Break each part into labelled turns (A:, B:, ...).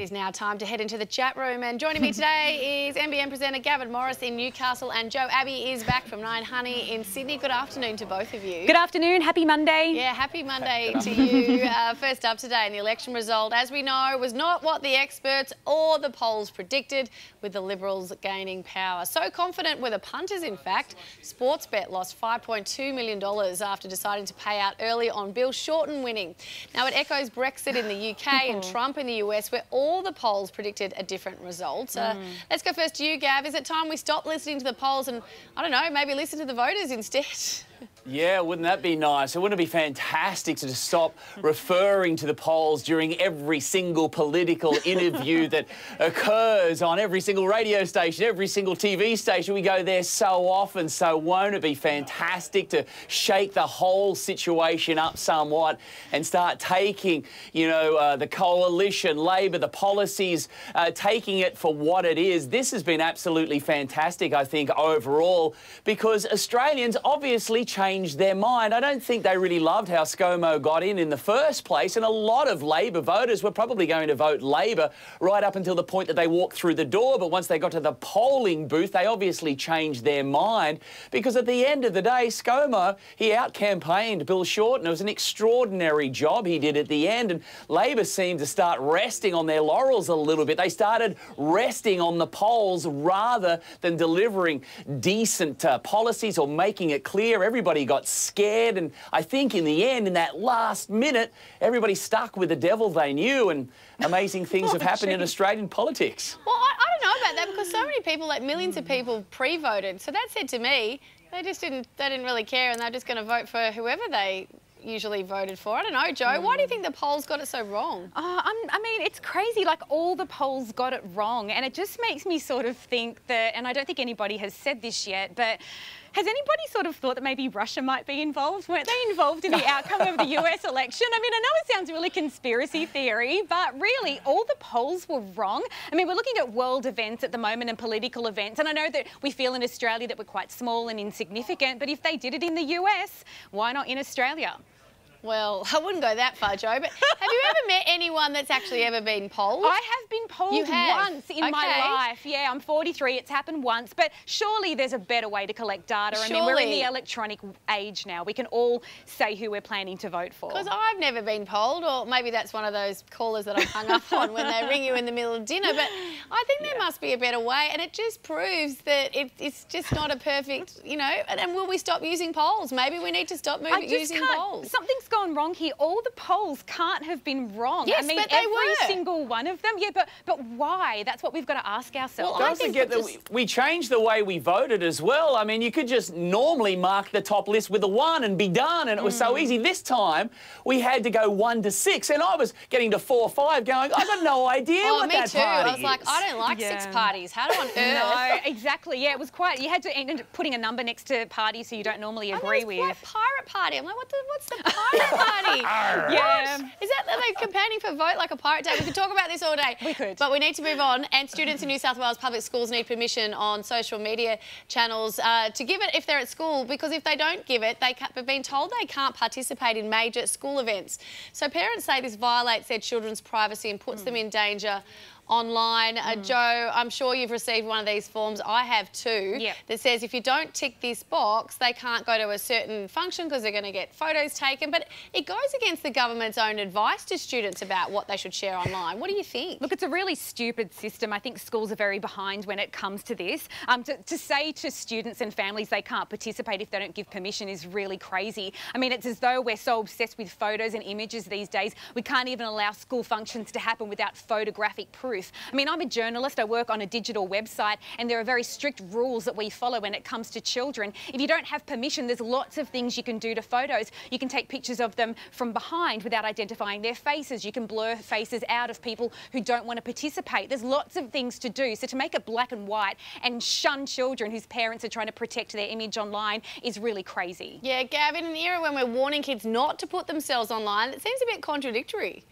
A: It is now time to head into the chat room and joining me today is NBN presenter Gavin Morris in Newcastle and Jo Abi is back from Nine Honey in Sydney. Good afternoon to both of you.
B: Good afternoon, happy Monday.
A: Yeah, happy Monday to you. Uh, first up today in the election result, as we know, was not what the experts or the polls predicted with the Liberals gaining power. So confident were the punters, in fact. Sportsbet lost $5.2 million after deciding to pay out early on Bill Shorten winning. Now it echoes Brexit in the UK and Trump in the US where all the polls predicted a different result. Uh, mm. Let's go first to you, Gav. Is it time we stop listening to the polls and, I don't know, maybe listen to the voters instead?
C: Yeah, wouldn't that be nice? Wouldn't it be fantastic to just stop referring to the polls during every single political interview that occurs on every single radio station, every single TV station? We go there so often, so won't it be fantastic to shake the whole situation up somewhat and start taking, you know, uh, the coalition, Labor, the policies, uh, taking it for what it is? This has been absolutely fantastic, I think, overall, because Australians obviously changed their mind. I don't think they really loved how ScoMo got in in the first place, and a lot of Labor voters were probably going to vote Labor right up until the point that they walked through the door. But once they got to the polling booth, they obviously changed their mind because at the end of the day, ScoMo, he out-campaigned Bill Shorten. It was an extraordinary job he did at the end, and Labor seemed to start resting on their laurels a little bit. They started resting on the polls rather than delivering decent uh, policies or making it clear. Every everybody got scared. And I think in the end, in that last minute, everybody stuck with the devil they knew. And amazing things oh, have happened geez. in Australian politics.
A: Well, I, I don't know about that because so many people, like millions of people, pre-voted. So that said to me, they just didn't, they didn't really care and they're just going to vote for whoever they usually voted for. I don't know, Jo. Mm. Why do you think the polls got it so wrong?
B: Uh, i mean, it's crazy. Like all the polls got it wrong, and it just makes me sort of think that. And I don't think anybody has said this yet, but has anybody sort of thought that maybe Russia might be involved? Weren't they involved in the outcome of the US election? I mean, I know it sounds really conspiracy theory, but really, all the polls were wrong. I mean, we're looking at world events at the moment and political events, and I know that we feel in Australia that we're quite small and insignificant, but if they did it in the US, why not in Australia?
A: Well, I wouldn't go that far, Jo, but have you ever met anyone that's actually ever been polled?
B: I have been polled once in okay. my life. Yeah, I'm 43. It's happened once, but surely there's a better way to collect data. Surely. I mean, we're in the electronic age now. We can all say who we're planning to vote for.
A: Because I've never been polled, or maybe that's one of those callers that I've hung up on when they ring you in the middle of dinner, but I think there yeah. must be a better way, and it just proves that it, it's just not a perfect, you know, and, and will we stop using polls? Maybe we need to stop moving, using polls.
B: Something's gone wrong here. All the polls can't have been wrong.
A: Yes,
B: I mean,
A: but they
B: every
A: were.
B: single one of them. Yeah, but but why? That's what we've got to ask ourselves.
C: Well, Don't forget that we, we changed the way we voted as well. I mean, you could just normally mark the top list with a one and be done, and it was mm. so easy. This time, we had to go one to six, and I was getting to four or five going, I've got no idea
A: oh,
C: what
A: me
C: that
A: too.
C: party
A: I was like, I don't like yeah. six parties. How do on earth?
B: No, exactly. Yeah, it was quite, you had to end up putting a number next to parties who you don't normally agree with.
A: Like pirate party. I'm like, what the, what's the pirate party? yeah. Is that like campaigning for vote like a pirate day? We could talk about this all day.
B: We could.
A: But we need to move on. And students in New South Wales public schools need permission on social media channels uh, to give it if they're at school, because if they don't give it, they have been told they can't participate in major school events. So parents say this violates their children's privacy and puts mm. them in danger online. Uh, mm. Jo, I'm sure you've received one of these forms. I have too.
B: Yep.
A: That says if you don't tick this box, they can't go to a certain function because they're going to get photos taken. But it goes against the government's own advice to students about what they should share online. What do you think?
B: Look, it's a really stupid system. I think schools are very behind when it comes to this. Um, to, to say to students and families they can't participate if they don't give permission is really crazy. I mean, it's as though we're so obsessed with photos and images these days, we can't even allow school functions to happen without photographic proof truth. I mean, I'm a journalist, I work on a digital website, and there are very strict rules that we follow when it comes to children. If you don't have permission, there's lots of things you can do to photos. You can take pictures of them from behind without identifying their faces. You can blur faces out of people who don't want to participate. There's lots of things to do. So to make it black and white and shun children whose parents are trying to protect their image online is really crazy.
A: Yeah, Gavin, in an era when we're warning kids not to put themselves online, it seems a bit contradictory.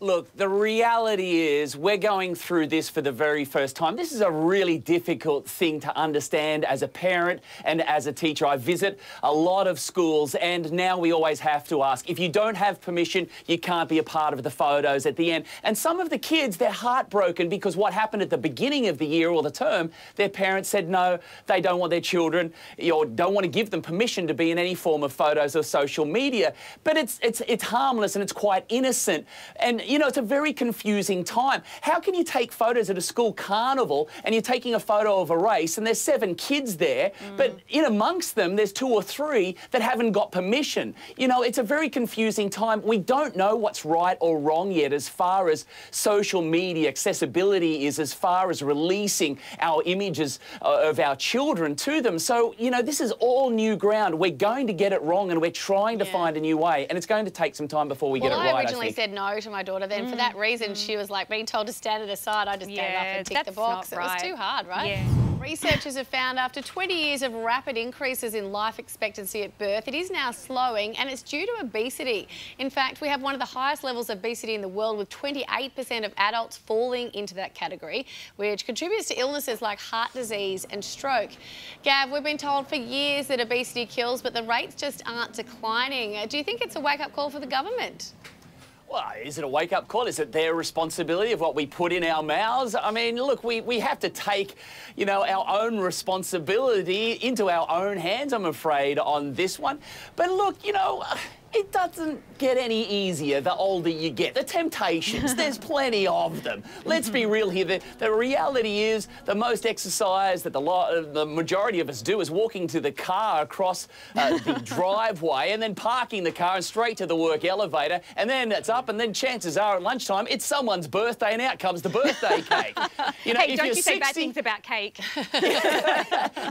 C: Look, the reality is we're going through this for the very first time. This is a really difficult thing to understand as a parent and as a teacher. I visit a lot of schools and now we always have to ask, if you don't have permission, you can't be a part of the photos at the end. And some of the kids, they're heartbroken because what happened at the beginning of the year or the term, their parents said no, they don't want their children or don't want to give them permission to be in any form of photos or social media. But it's, it's, it's harmless and it's quite innocent. And you know, it's a very confusing time. How can you take photos at a school carnival and you're taking a photo of a race and there's seven kids there, mm. but in amongst them, there's two or three that haven't got permission? You know, it's a very confusing time. We don't know what's right or wrong yet as far as social media accessibility is, as far as releasing our images uh, of our children to them. So, you know, this is all new ground. We're going to get it wrong and we're trying to yeah. find a new way. And it's going to take some time before we
A: well,
C: get it right.
A: I originally I said no to my daughter then. Mm. For that reason, mm. she was like being told to stand at the side. I just yeah, gave up and ticked the box. Right. It was too hard, right? Yeah. Researchers have found after 20 years of rapid increases in life expectancy at birth, it is now slowing and it's due to obesity. In fact, we have one of the highest levels of obesity in the world with 28% of adults falling into that category, which contributes to illnesses like heart disease and stroke. Gav, we've been told for years that obesity kills, but the rates just aren't declining. Do you think it's a wake-up call for the government?
C: Well, is it a wake-up call? Is it their responsibility of what we put in our mouths? I mean, look, we, we have to take, you know, our own responsibility into our own hands, I'm afraid, on this one. But look, you know, it doesn't get any easier the older you get. The temptations, there's plenty of them. Let's be real here. The, the reality is the most exercise that the, the majority of us do is walking to the car across uh, the driveway and then parking the car and straight to the work elevator and then it's up and then chances are at lunchtime it's someone's birthday and out comes the birthday cake.
B: You know, hey, don't you 60, say bad things about cake.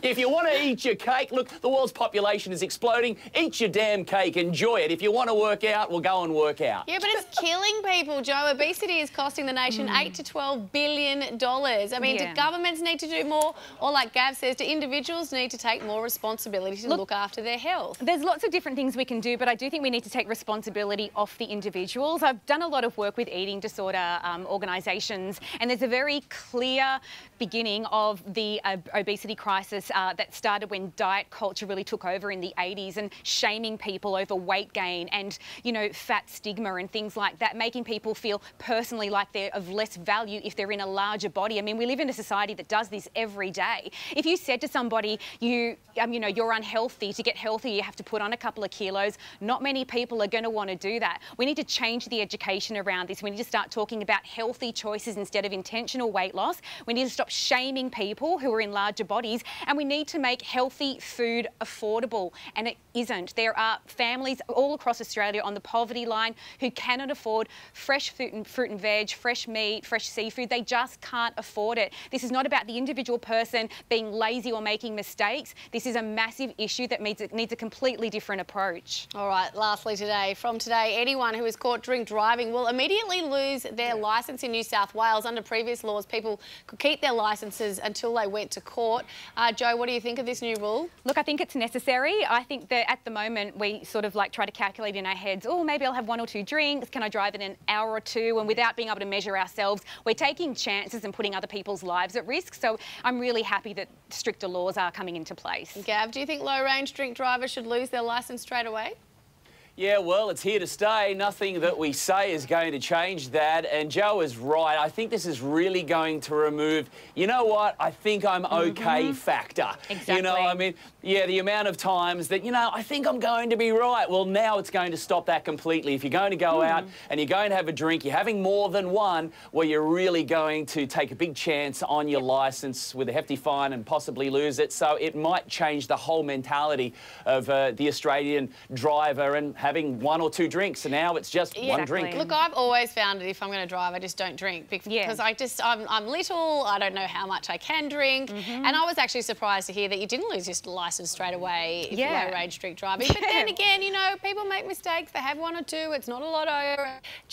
C: if you want to eat your cake, look, the world's population is exploding. Eat your damn cake. Enjoy it it. If you want to work out, we'll go and work out.
A: Yeah, but it's killing people, Jo. Obesity is costing the nation mm. 8 to 12 billion dollars. I mean, yeah. do governments need to do more? Or like Gav says, do individuals need to take more responsibility to look, look after their health?
B: There's lots of different things we can do, but I do think we need to take responsibility off the individuals. I've done a lot of work with eating disorder um, organisations, and there's a very clear beginning of the uh, obesity crisis uh, that started when diet culture really took over in the 80s and shaming people over weight gain and, you know, fat stigma and things like that, making people feel personally like they're of less value if they're in a larger body. I mean, we live in a society that does this every day. If you said to somebody, you, um, you know, you're unhealthy, to get healthy, you have to put on a couple of kilos, not many people are going to want to do that. We need to change the education around this. We need to start talking about healthy choices instead of intentional weight loss. We need to stop shaming people who are in larger bodies and we need to make healthy food affordable and it isn't. There are families all all across Australia on the poverty line who cannot afford fresh fruit and, fruit and veg, fresh meat, fresh seafood. They just can't afford it. This is not about the individual person being lazy or making mistakes. This is a massive issue that needs, needs a completely different approach.
A: All right, lastly today, from today, anyone who is caught drink driving will immediately lose their licence in New South Wales. Under previous laws, people could keep their licences until they went to court. Uh, Jo, what do you think of this new rule?
B: Look, I think it's necessary. I think that at the moment we sort of like try to calculate in our heads, oh, maybe I'll have one or two drinks. Can I drive in an hour or two? And without being able to measure ourselves, we're taking chances and putting other people's lives at risk. So I'm really happy that stricter laws are coming into place.
A: Gav, do you think low range drink drivers should lose their licence straight away?
C: Yeah, well, it's here to stay. Nothing that we say is going to change that. And Jo is right. I think this is really going to remove, you know what, I think I'm okay mm -hmm. factor.
B: Exactly.
C: You know, I mean, yeah, the amount of times that, you know, I think I'm going to be right. Well, now it's going to stop that completely. If you're going to go mm. out and you're going to have a drink, you're having more than one, well, you're really going to take a big chance on your licence with a hefty fine and possibly lose it. So it might change the whole mentality of uh, the Australian driver and having one or two drinks, and now it's just exactly. one drink.
A: Look, I've always found that if I'm going to drive, I just don't drink because yeah. I just I'm, I'm, little. I don't know how much I can drink, mm -hmm. and I was actually surprised to hear that you didn't lose your license straight away if yeah. low range drink driving. But then again, you know, people make mistakes. They have one or two. It's not a lot.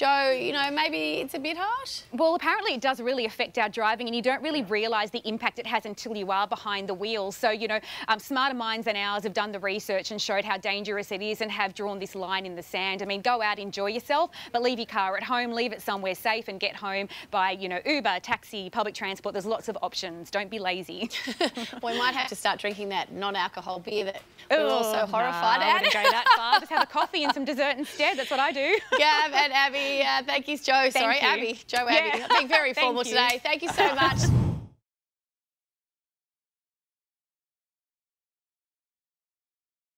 A: Jo, you know, maybe it's a bit harsh.
B: Well, apparently it does really affect our driving, and you don't really realise the impact it has until you are behind the wheel. So you know, um, smarter minds than ours have done the research and showed how dangerous it is, and have drawn this line in the sand. I mean, go out, enjoy yourself, but leave your car at home, leave it somewhere safe and get home by, you know, Uber, taxi, public transport. There's lots of options. Don't be lazy.
A: we might have to start drinking that non-alcohol beer that we're
B: oh,
A: all so horrified
B: nah,
A: at.
B: Go that far. Just have a coffee and some dessert instead. That's what I do.
A: Gav and Abi, uh, thank you, Jo.
B: Thank
A: Sorry,
B: you.
A: Abi. Jo, Abi.
B: Yeah.
A: Being very formal today. Thank you so much.